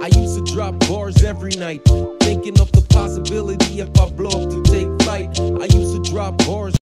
I used to drop bars every night, thinking of the possibility if I blow up to take flight. I used to drop bars.